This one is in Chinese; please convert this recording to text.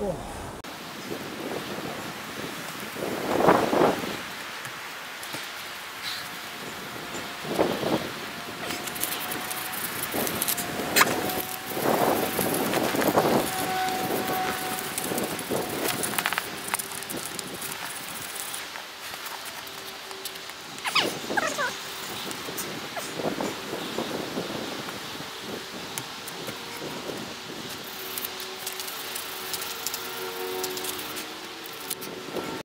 哇！